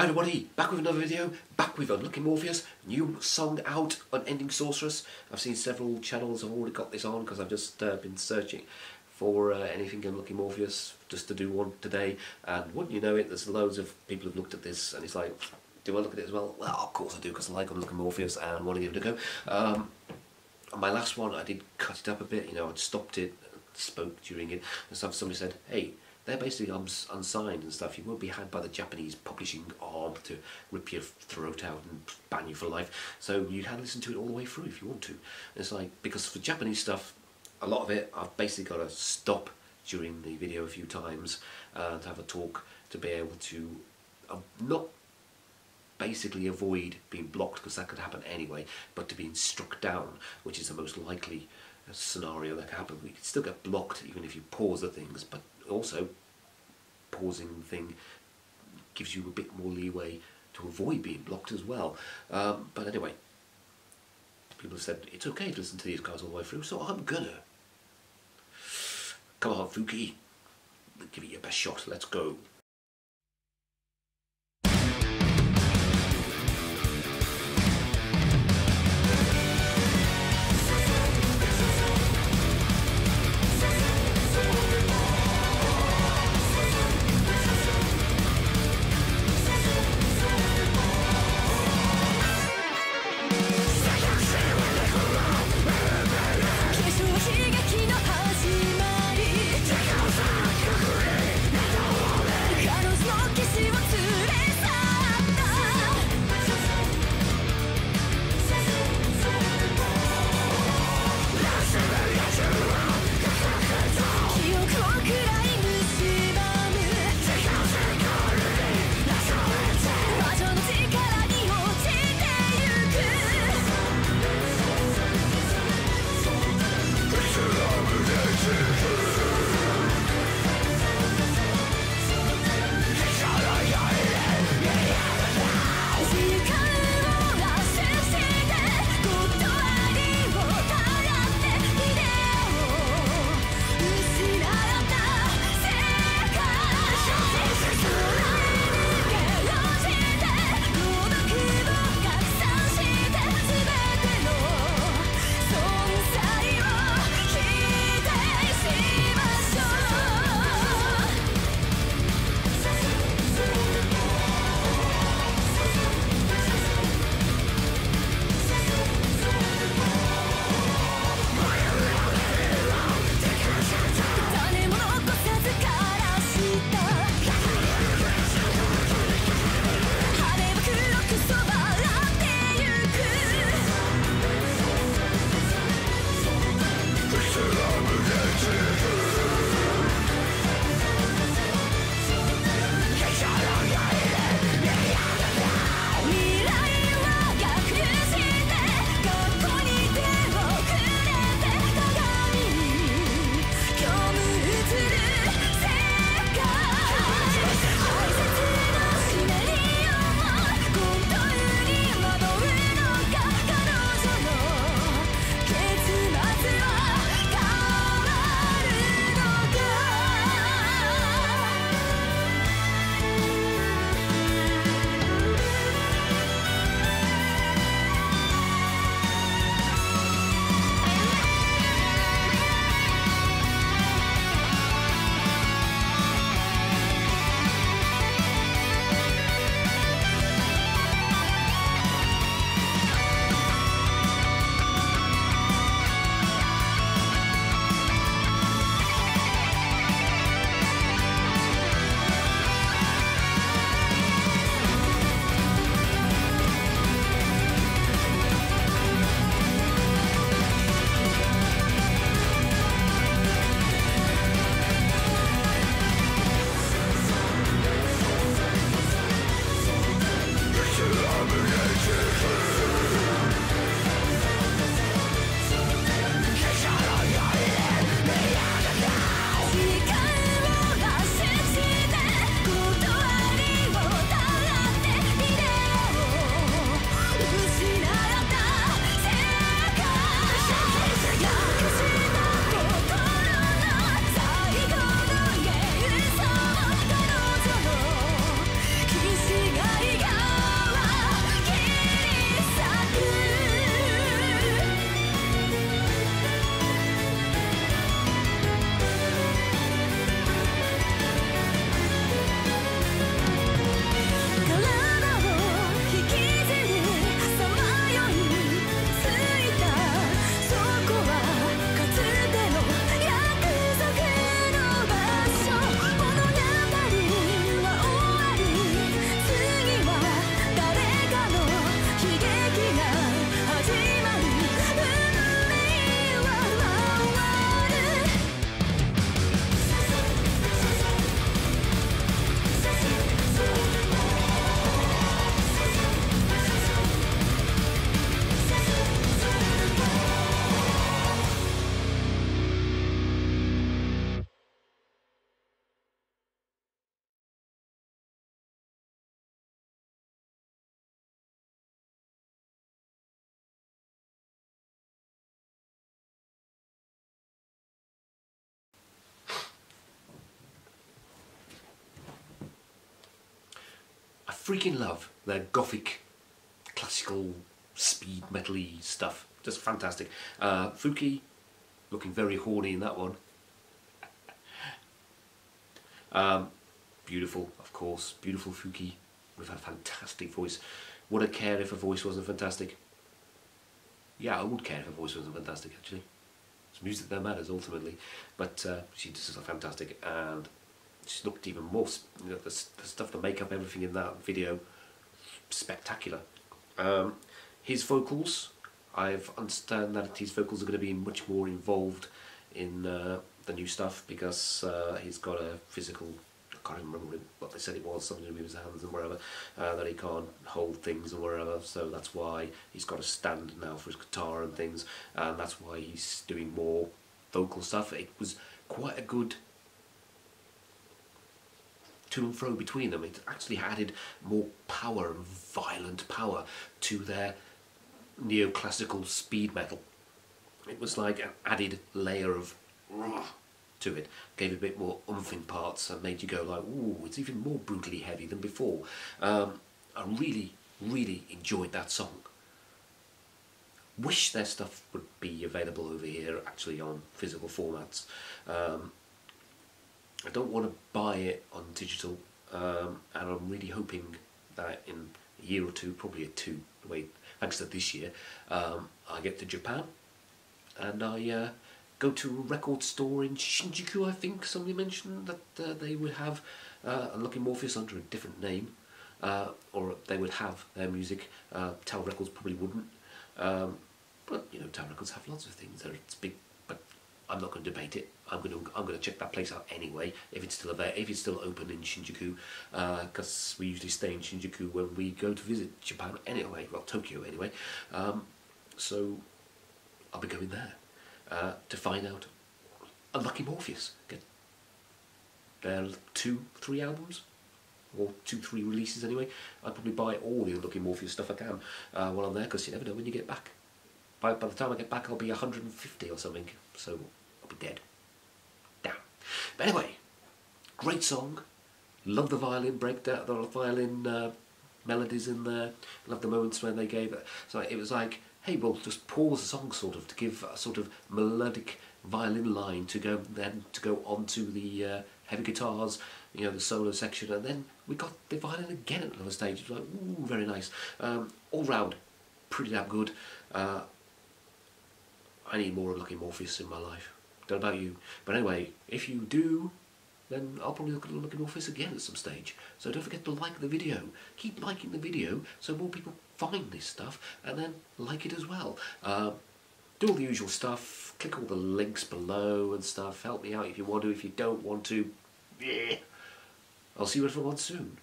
Hi everybody, back with another video, back with Unlucky Morpheus, new song out Unending Sorceress. I've seen several channels have already got this on because I've just uh, been searching for uh, anything Unlucky Morpheus just to do one today and wouldn't you know it, there's loads of people who've looked at this and it's like, do I look at it as well? Well, of course I do because I like Unlucky Morpheus and want to give it a go. Um, my last one I did cut it up a bit, you know, I'd stopped it, spoke during it and stuff. Somebody said, hey, they're basically uns unsigned and stuff. You won't be had by the Japanese publishing arm to rip your throat out and ban you for life. So you can listen to it all the way through if you want to. It's like, because for Japanese stuff, a lot of it, I've basically got to stop during the video a few times uh, to have a talk to be able to uh, not basically avoid being blocked because that could happen anyway, but to being struck down, which is the most likely scenario that can happen. We can still get blocked even if you pause the things, but also pausing the thing gives you a bit more leeway to avoid being blocked as well. Um, but anyway, people have said it's okay to listen to these guys all the way through, so I'm gonna. Come on, Fuki, give it your best shot. Let's go. Freaking love their gothic, classical, speed metally stuff. Just fantastic. Uh, Fuki, looking very horny in that one. Um, beautiful, of course, beautiful Fuki with a fantastic voice. Would I care if her voice wasn't fantastic? Yeah, I would care if her voice wasn't fantastic actually. It's music that matters ultimately, but uh, she just is fantastic and she looked even more, you know, the, the stuff, the makeup, everything in that video, spectacular. Um, his vocals, I've understand that his vocals are going to be much more involved in uh, the new stuff because uh, he's got a physical I can't even remember what they said it was, something to do with his hands and wherever, uh, that he can't hold things and wherever, so that's why he's got a stand now for his guitar and things, and that's why he's doing more vocal stuff. It was quite a good to and fro between them. It actually added more power violent power to their neoclassical speed metal. It was like an added layer of to it, gave it a bit more oomph in parts and made you go like, ooh, it's even more brutally heavy than before. Um, I really, really enjoyed that song. Wish their stuff would be available over here actually on physical formats. Um, I don't want to buy it on digital, um, and I'm really hoping that in a year or two, probably a two, wait, thanks to this year, um, I get to Japan and I uh, go to a record store in Shinjuku, I think somebody mentioned that uh, they would have uh, Unlucky Morpheus under a different name, uh, or they would have their music. Uh, Tower Records probably wouldn't. Um, but you know, Tower Records have lots of things. It's big, I'm not going to debate it. I'm going to I'm going to check that place out anyway if it's still available, if it's still open in Shinjuku, because uh, we usually stay in Shinjuku when we go to visit Japan anyway. Well, Tokyo anyway. Um, so I'll be going there uh, to find out Unlucky Morpheus. Get two, three albums or two, three releases anyway. I'd probably buy all the Unlucky Morpheus stuff I can uh, while I'm there because you never know when you get back by, by the time I get back, I'll be 150 or something, so be dead. Damn. But anyway, great song. Love the violin breakdown, the violin uh, melodies in there. Love the moments when they gave it. So it was like, hey, we'll just pause the song sort of to give a sort of melodic violin line to go then to go onto the uh, heavy guitars, you know, the solo section, and then we got the violin again at another stage. It was like, ooh, very nice. Um, all round, pretty damn good. Uh, I need more of Lucky Morpheus in my life. Don't know about you. But anyway, if you do, then I'll probably look at Lucky Morpheus again at some stage. So don't forget to like the video. Keep liking the video so more people find this stuff and then like it as well. Uh, do all the usual stuff. Click all the links below and stuff. Help me out if you want to. If you don't want to, yeah. I'll see you everyone soon.